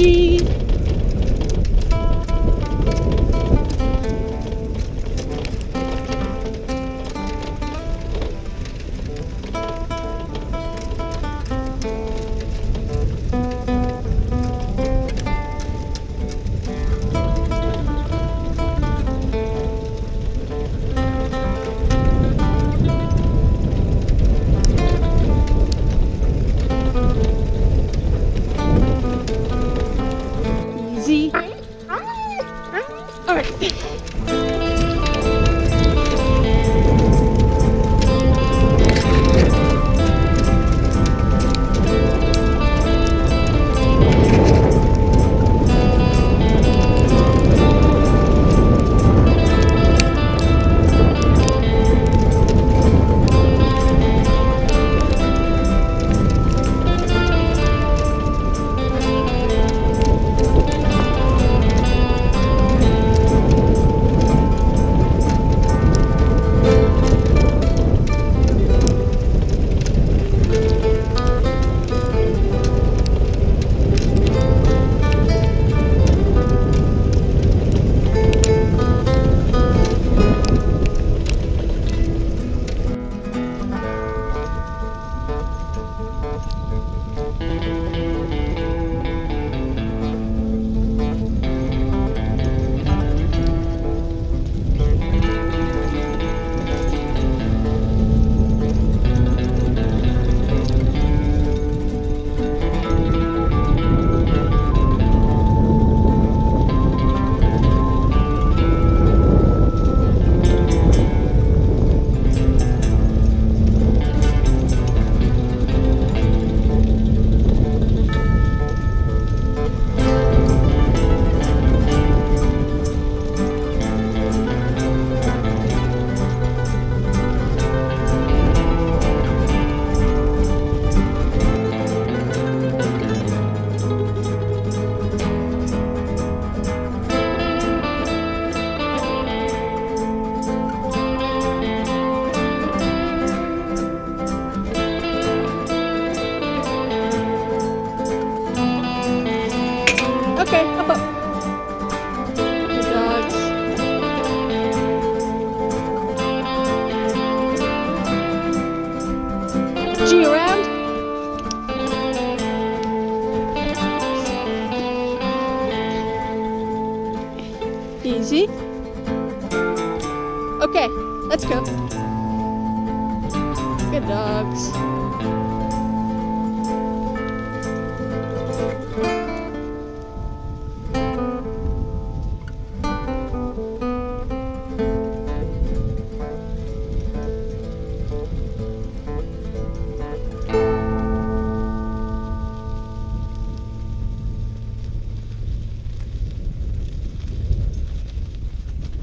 G. Okay, up, up. Dogs. G around. Easy. Okay, let's go. Good dogs.